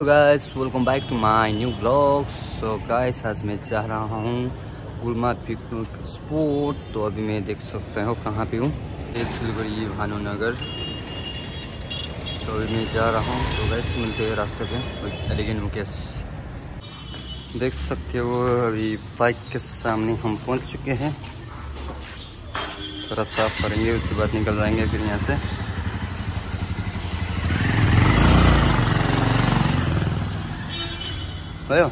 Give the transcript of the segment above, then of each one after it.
Guys welcome back to my new blog so guys आज मैं जा रहा हूँ गुलमा पिकनिक स्पॉट तो अभी मैं देख सकते हो कहाँ पे हूँ। सिलगढ़ी भानुनगर तो अभी मैं जा रहा हूँ। तो गाइस मिलते हैं रास्ते पे एलिगेंट मुकेश देख सकते हो अभी बाइक के सामने हम पहुँच चुके हैं। थोड़ा साफ़ करेंगे, उसके बाद निकल जाएँगे फिर यहाँ से। भयो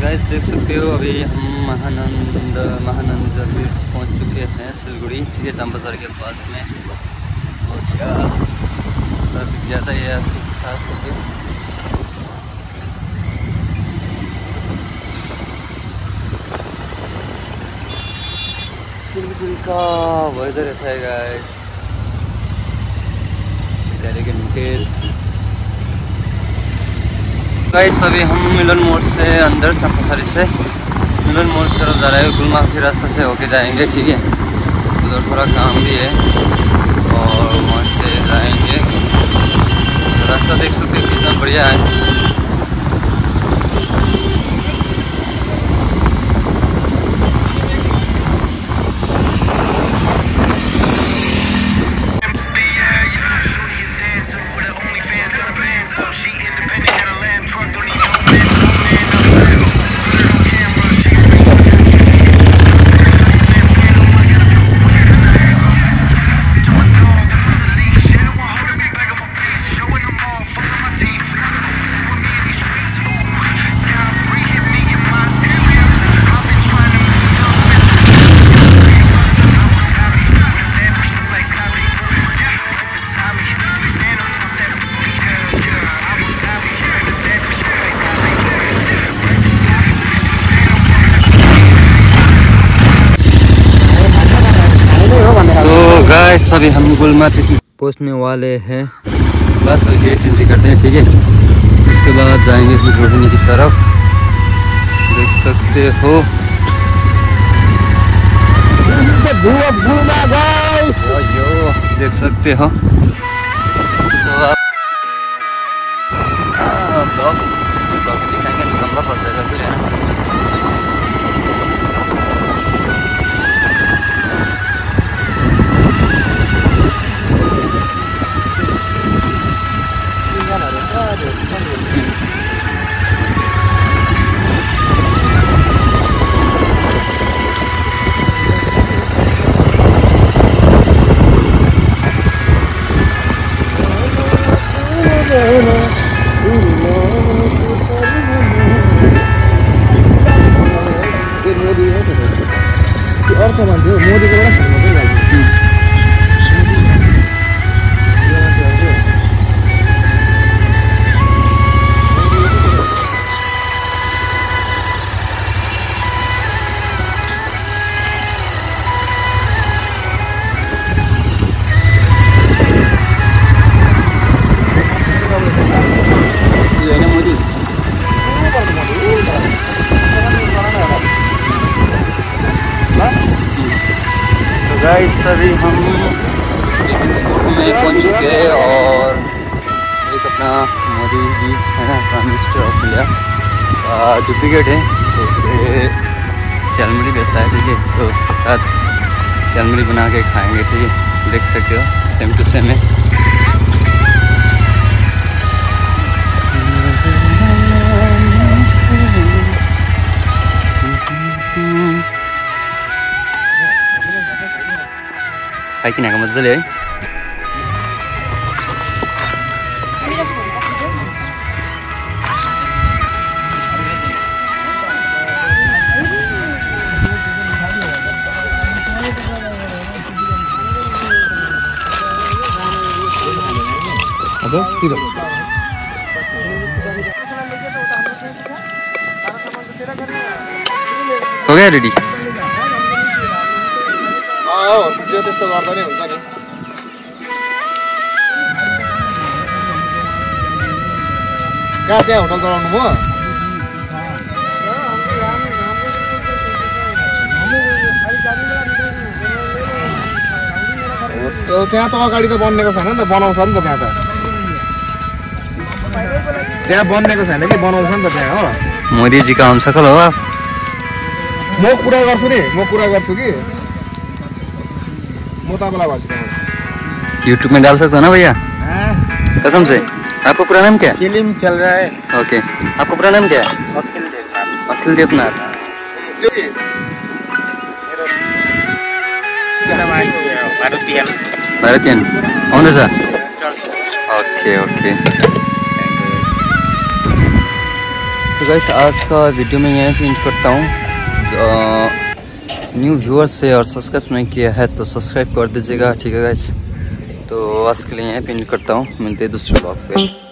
गाइस देख सकते हो, अभी हम महानंद महानंद तीर्थ पहुँच चुके हैं सिलगुड़ी ठीक है चंपासर के पास में। और क्या? ज़्यादा है खास करके। सिलगुड़ी का वेदर ऐसा है गाइस गाइस अभी हम मिलन मोड़ से अंदर, चंपासरी से। मिलन मोड़ की तरफ़ जा रहे हैं गुलमा के रास्ते से होके जाएँगे, ठीक है? उधर थोड़ा काम भी है, और वहाँ से जाएँगे। रास्ता देख सकते कितना बढ़िया है। अभी हम गुलमा पिकनिक पहुँचने वाले हैं। बस गेट एंट्री करते हैं ठीक है? उसके बाद जाएँगे फिर रोहिणी की तरफ़। देख सकते हो। देख सकते हो। तो आप दिखाएँगे लंबा पड़ जाएगा फिर vou agora. गाइस अभी हम स्कूल में पहुँच चुके हैं और एक अपना मोदी जी है ना prime minister of India duplicate है तो उसके चलमड़ी बेचता है, ठीक है? तो उसके साथ चलमड़ी बना के खाएँगे, ठीक है? देख सकते हो सेम टू सेम है। खाइकिन आएको मजाले है। हजुर हो गया रेडी त्यो त्यस्तो गर्दा नै हुन्छ नि। कहाँ त्यहाँ होटल चलाउनु भयो? त्यो त्यहाँ त अगाडि त बनिएको छैन नि त बनाउँछ नि त त्यहाँ त। त्यहाँ बनिएको छैन कि बनाउँछ नि त त्यहाँ हो। मोदी जी का हम सकल हो। म कुरा गर्छु नि म कुरा गर्छु कि। म तपाईँलाई भन्छु त्यहाँ यूट्यूब में डाल सकते हो ना भैया? कसम से। आपका पूरा नाम क्या है? फ़िल्म चल रहा है। ओके। आपका पूरा नाम क्या है? अखिल देवनाथ। अखिल देवनाथ। त्यो कि भारतीय भारतीयन आउनु छ ओके ओके। तो गाइस आज का वीडियो में यहीं पे एंड करता हूँ। न्यू व्यूअर्स से और सब्सक्राइब नहीं किया है तो सब्सक्राइब कर दीजिएगा, ठीक है गाइस तो आज के लिए यहीं पे करता हूँ। मिलते हैं दूसरे ब्लॉग पे।